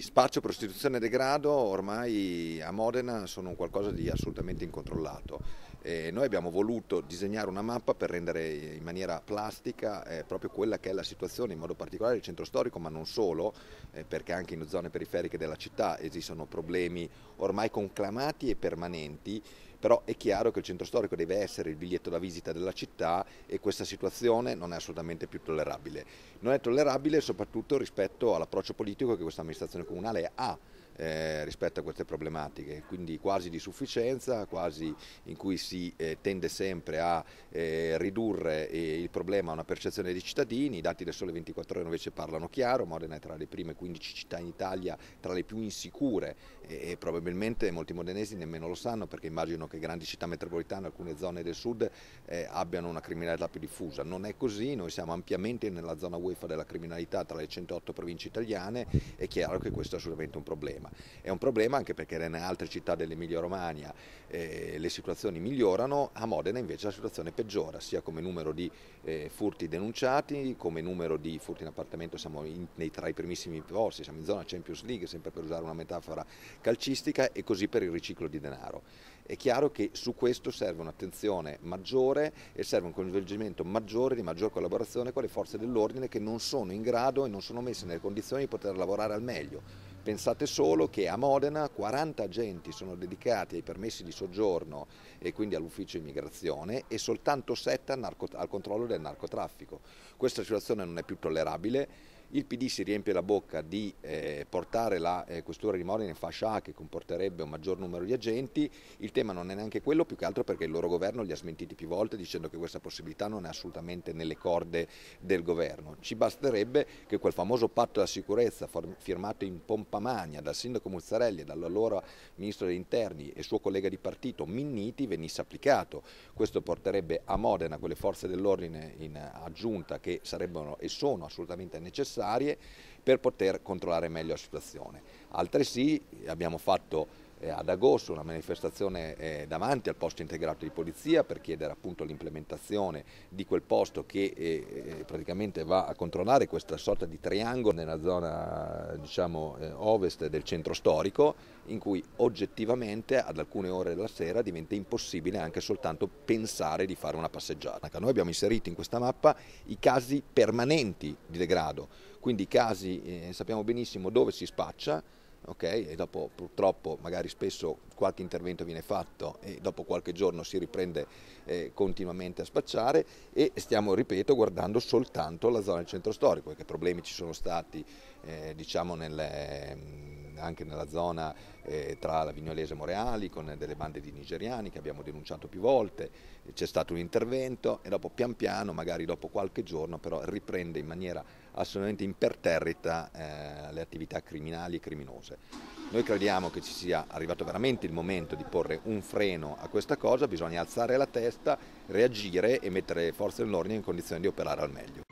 Spaccio, prostituzione e degrado ormai a Modena sono qualcosa di assolutamente incontrollato. E noi abbiamo voluto disegnare una mappa per rendere in maniera plastica eh, proprio quella che è la situazione, in modo particolare del centro storico, ma non solo, eh, perché anche in zone periferiche della città esistono problemi ormai conclamati e permanenti però è chiaro che il centro storico deve essere il biglietto da visita della città e questa situazione non è assolutamente più tollerabile. Non è tollerabile soprattutto rispetto all'approccio politico che questa amministrazione comunale ha eh, rispetto a queste problematiche, quindi quasi di sufficienza, quasi in cui si eh, tende sempre a eh, ridurre eh, il problema a una percezione dei cittadini, i dati del Sole 24 ore invece parlano chiaro, Modena è tra le prime 15 città in Italia, tra le più insicure e, e probabilmente molti modenesi nemmeno lo sanno perché immagino che grandi città metropolitane, alcune zone del sud eh, abbiano una criminalità più diffusa, non è così, noi siamo ampiamente nella zona UEFA della criminalità tra le 108 province italiane, è chiaro che questo è assolutamente un problema problema. È un problema anche perché nelle altre città dell'Emilia Romagna eh, le situazioni migliorano, a Modena invece la situazione peggiora, sia come numero di eh, furti denunciati, come numero di furti in appartamento siamo in, nei, tra i primissimi posti, siamo in zona Champions League, sempre per usare una metafora calcistica, e così per il riciclo di denaro. È chiaro che su questo serve un'attenzione maggiore e serve un coinvolgimento maggiore, di maggior collaborazione con le forze dell'ordine che non sono in grado e non sono messe nelle condizioni di poter lavorare al meglio. Pensate solo che a Modena 40 agenti sono dedicati ai permessi di soggiorno e quindi all'ufficio immigrazione e soltanto 7 al, controllo del narcotraffico. Questa situazione non è più tollerabile il PD si riempie la bocca di eh, portare la eh, questura di Modena in fascia A che comporterebbe un maggior numero di agenti, il tema non è neanche quello, più che altro perché il loro governo li ha smentiti più volte dicendo che questa possibilità non è assolutamente nelle corde del governo. Ci basterebbe che quel famoso patto della sicurezza firmato in pompa magna dal sindaco Muzzarelli e dall'allora ministro degli interni e suo collega di partito Minniti venisse applicato. Questo porterebbe a Modena quelle forze dell'ordine in aggiunta che sarebbero e sono assolutamente necessarie necessarie per poter controllare meglio la situazione. Altresì abbiamo fatto ad agosto una manifestazione eh, davanti al posto integrato di polizia per chiedere appunto l'implementazione di quel posto che eh, eh praticamente va a controllare questa sorta di triangolo nella zona diciamo, eh, ovest del centro storico in cui oggettivamente ad alcune ore della sera diventa impossibile anche soltanto pensare di fare una passeggiata. Noi abbiamo inserito in questa mappa i casi permanenti di degrado, quindi i casi eh, sappiamo benissimo dove si spaccia, Okay? e dopo purtroppo magari spesso qualche intervento viene fatto e dopo qualche giorno si riprende eh, continuamente a spacciare e stiamo, ripeto, guardando soltanto la zona del centro storico, perché problemi ci sono stati eh, diciamo nelle anche nella zona eh, tra la Vignolese e Moreali con delle bande di nigeriani che abbiamo denunciato più volte, c'è stato un intervento e dopo pian piano, magari dopo qualche giorno, però riprende in maniera assolutamente imperterrita eh, le attività criminali e criminose. Noi crediamo che ci sia arrivato veramente il momento di porre un freno a questa cosa, bisogna alzare la testa, reagire e mettere forze dell'ordine in condizione di operare al meglio.